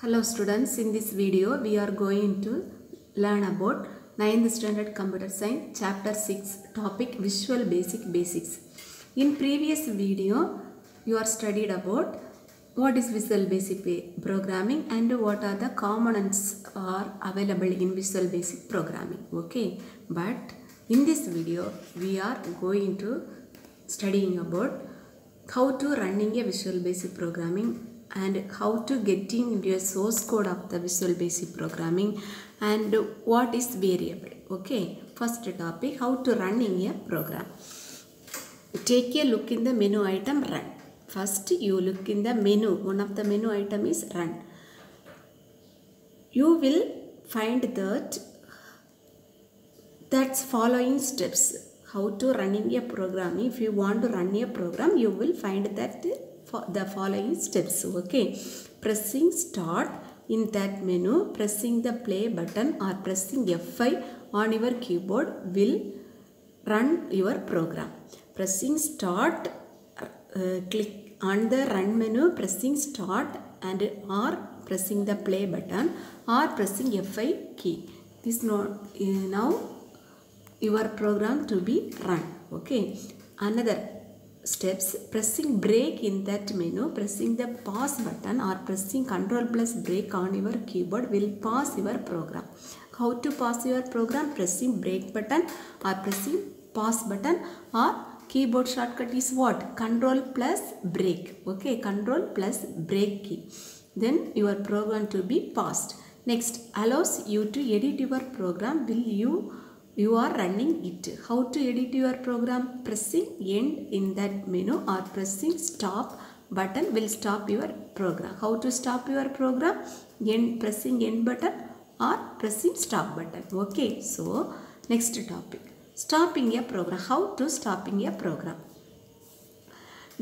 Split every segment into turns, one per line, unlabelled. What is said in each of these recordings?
Hello students, in this video we are going to learn about 9th standard computer science chapter 6 topic visual basic basics. In previous video you are studied about what is visual basic programming and what are the components are available in visual basic programming okay but in this video we are going to studying about how to running a visual basic programming and how to getting into source code of the visual basic programming and what is variable okay? First topic how to running a program. Take a look in the menu item run. First you look in the menu. One of the menu item is run. You will find that that's following steps. How to running a program. If you want to run a program you will find that the following steps okay? Pressing start. In that menu pressing the play button or pressing f5 on your keyboard will run your program. Pressing start uh, click on the run menu pressing start and or pressing the play button or pressing f5 key. This uh, now your program to be run okay? Another steps pressing break in that menu pressing the pause button or pressing control plus break on your keyboard will pause your program. How to pause your program? Pressing break button or pressing pause button or keyboard shortcut is what? Control plus break okay control plus break key. Then your program to be paused next allows you to edit your program. Will you you are running it. How to edit your program? Pressing end in that menu or pressing stop button will stop your program. How to stop your program? End pressing end button or pressing stop button. Okay so next topic. Stopping a program. How to stopping a program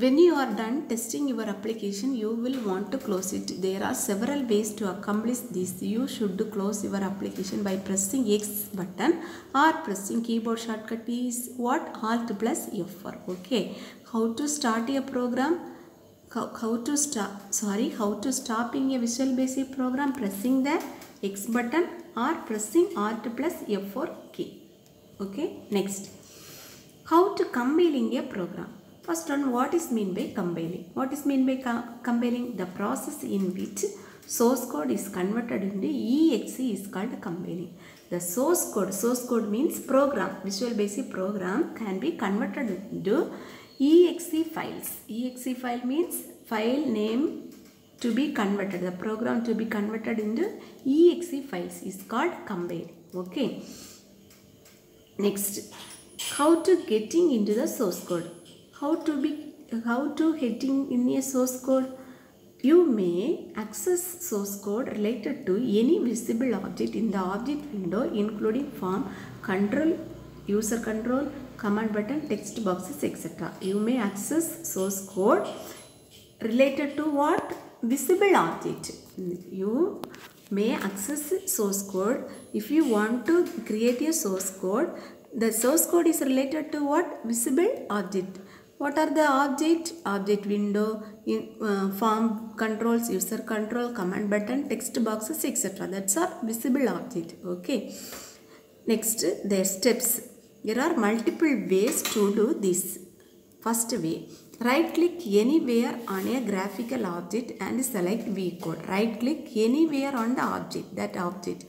when you are done testing your application you will want to close it. There are several ways to accomplish this. You should close your application by pressing x button or pressing keyboard shortcut. P is what? Alt plus f4 okay? How to start a program? How, how to stop sorry how to stopping a visual basic program? Pressing the x button or pressing alt plus f4 key okay next. How to compiling a program First one, what is mean by compiling? What is mean by co- compiling? The process in which source code is converted into exe is called compiling. The source code, source code means program, Visual Basic program can be converted into exe files. exe file means file name to be converted, the program to be converted into exe files is called compile. Okay. Next, how to getting into the source code how to be how to getting in a source code? You may access source code related to any visible object in the object window including form control user control command button text boxes etc you may access source code related to what? Visible object. You may access source code. If you want to create a source code the source code is related to what? Visible object what are the object? Object window in, uh, form controls user control command button text boxes etc that's our visible object okay? Next their steps. There are multiple ways to do this. First way right click anywhere on a graphical object and select view code. Right click anywhere on the object that object.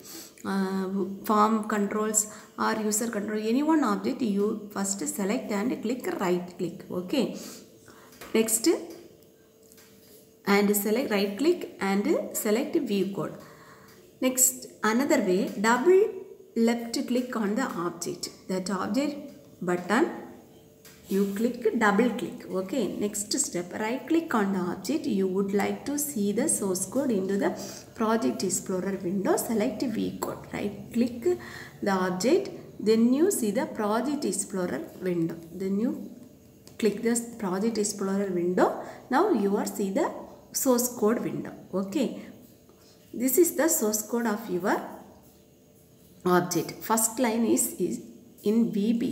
Uh, form controls or user control any one object you first select and click right click okay? Next and select right click and select view code. Next another way double left click on the object. That object button you click double click. Okay next step. Right click on the object. You would like to see the source code into the project explorer window. Select view code. Right click the object. Then you see the project explorer window. Then you click this project explorer window. Now you are see the source code window. Okay this is the source code of your object. First line is, is in VB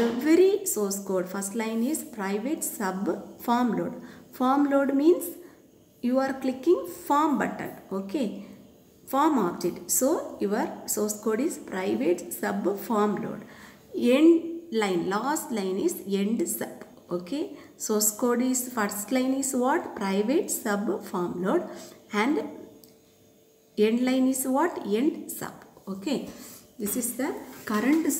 every source code first line is private sub form load. Form load means you are clicking form button okay? Form object. So your source code is private sub form load. End line last line is end sub okay? Source code is first line is what? Private sub form load and end line is what? End sub okay? This is the current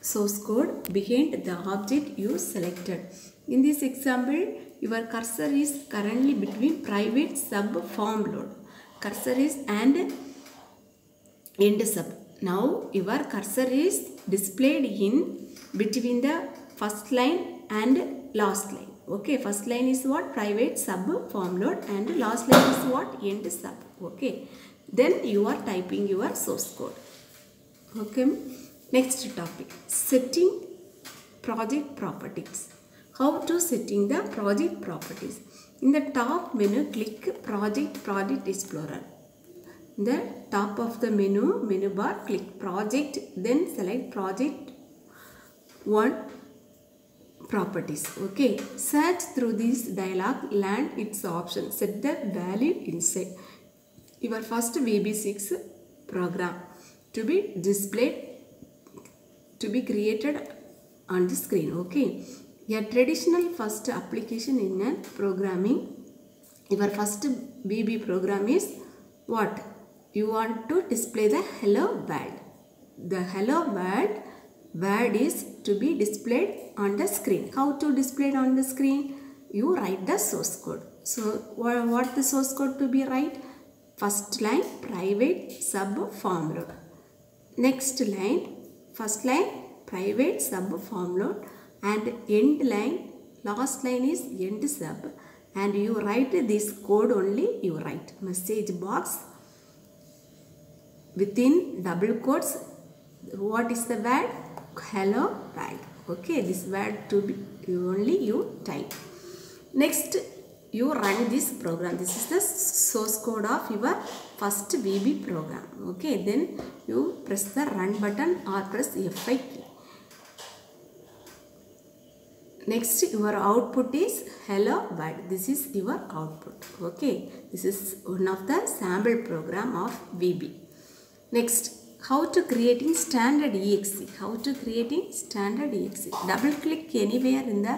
source code behind the object you selected. In this example your cursor is currently between private sub form load cursor is and end sub. Now your cursor is displayed in between the first line and last line. Okay first line is what? Private sub form load and last line is what? End sub. Okay then you are typing your source code. Okay next topic. Setting project properties. How to setting the project properties. In the top menu click project project explorer. In the top of the menu menu bar click project then select project one properties. Okay. Search through this dialog land its option. Set the value inside your first VB6 program to be displayed to be created on the screen okay? A traditional first application in a programming your first VB program is what? You want to display the hello world. The hello world word is to be displayed on the screen. How to display it on the screen? You write the source code. So what the source code to be write? First line private sub form load next line first line private sub form load. And end line last line is end sub. And you write this code only you write. Message box within double quotes. What is the word? Hello world okay this word to be only you type. Next you run this program. This is the source code of your first VB program. Okay then you press the run button or press F5 key next your output is hello world. This is your output. Okay this is one of the sample program of VB next how to creating standard exe how to creating standard exe double click anywhere in the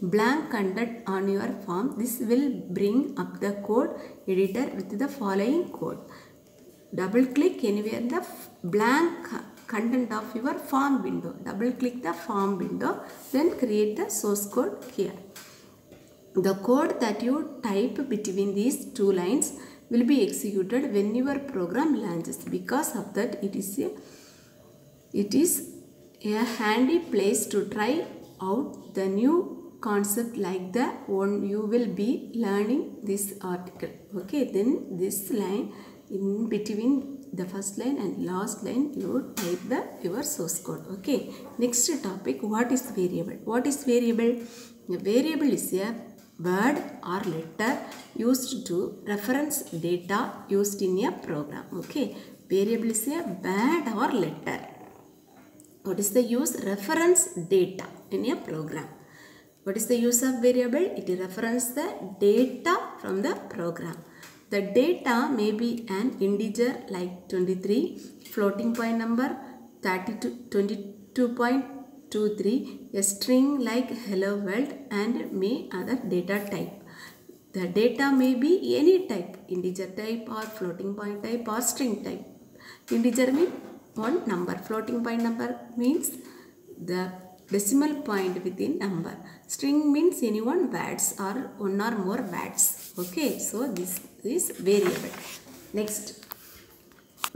blank content on your form. This will bring up the code editor with the following code. Double click anywhere the blank content of your form window. Double click the form window then create the source code here. The code that you type between these two lines will be executed when your program launches. Because of that it is a it is a handy place to try out the new concept like the one you will be learning this article. Okay then this line in between the first line and last line you type the your source code. Okay next topic what is variable? What is variable? A variable is a word or letter used to reference data used in a program. Okay variable is a word or letter. What is the use? Reference data in a program what is the use of variable? It reference the data from the program. The data may be an integer like 23 floating point number 32 22.23 a string like hello world and may other data type. The data may be any type integer type or floating point type or string type. Integer means one number floating point number means the decimal point within number. String means any one words or one or more words okay so this is variable. Next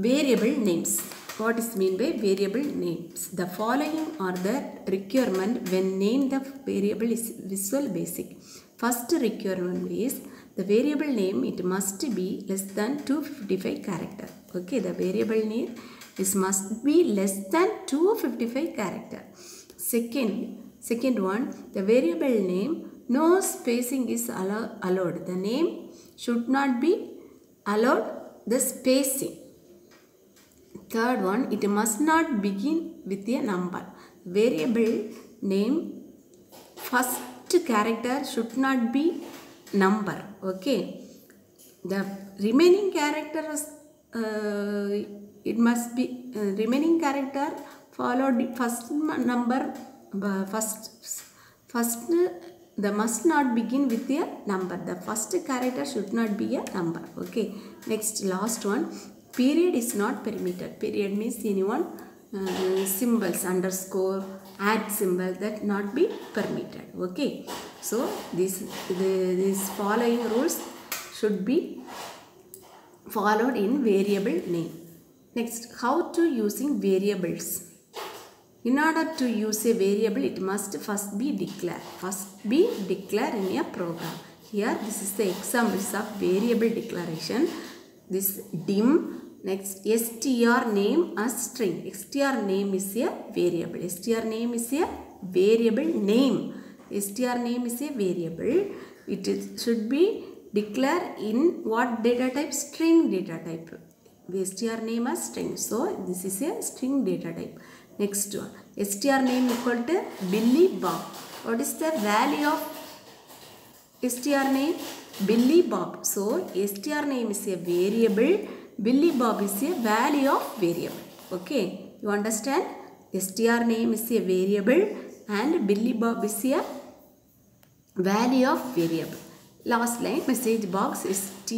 variable names. What is mean by variable names? The following are the requirement when name the variable is visual basic. First requirement is the variable name it must be less than 255 character. Okay the variable name is must be less than 255 character second second one the variable name no spacing is allow, allowed. The name should not be allowed the spacing. Third one it must not begin with a number. Variable name first character should not be number okay? The remaining characters uh, it must be uh, remaining character followed first number first first the must not begin with a number. The first character should not be a number. Okay. Next last one. Period is not permitted. Period means anyone uh, symbols underscore add symbol that not be permitted. Okay. So this the, these following rules should be followed in variable name. Next how to using variables in order to use a variable it must first be declared. First be declared in a program. Here this is the examples of variable declaration. This dim next str name as string. Str name is a variable. Str name is a variable name. Str name is a variable. It is, should be declared in what data type? String data type. Str name as string. So this is a string data type next one. Str name equal to billy bob. What is the value of str name? Billy bob. So str name is a variable. Billy bob is a value of variable. Okay. You understand? Str name is a variable and billy bob is a value of variable. Last line message box is t